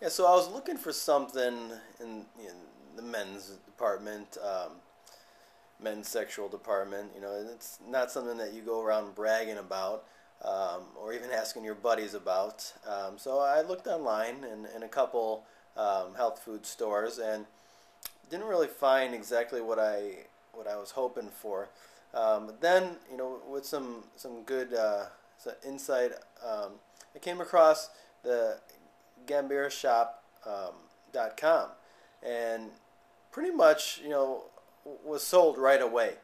Yeah, so I was looking for something in, in the men's department, um, men's sexual department. You know, it's not something that you go around bragging about um, or even asking your buddies about. Um, so I looked online in, in a couple um, health food stores and didn't really find exactly what I what I was hoping for. Um, but then, you know, with some some good uh, insight, um, I came across the GambiraShop.com, um, and pretty much, you know, was sold right away.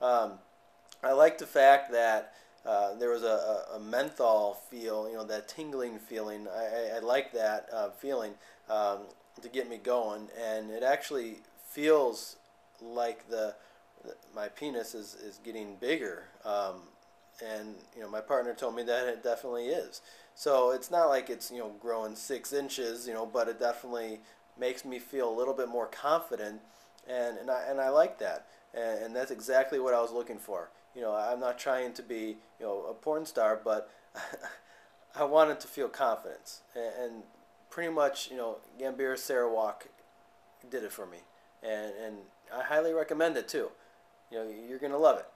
Um, I like the fact that uh, there was a, a, menthol feel, you know, that tingling feeling. I, I, I like that uh, feeling um, to get me going, and it actually feels like the my penis is, is getting bigger. Um, and you know, my partner told me that it definitely is. So it's not like it's you know growing six inches, you know, but it definitely makes me feel a little bit more confident, and and I and I like that, and, and that's exactly what I was looking for. You know, I'm not trying to be you know a porn star, but I wanted to feel confidence, and, and pretty much you know Gambira Sarawak did it for me, and and I highly recommend it too. You know, you're gonna love it.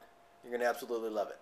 You're gonna absolutely love it.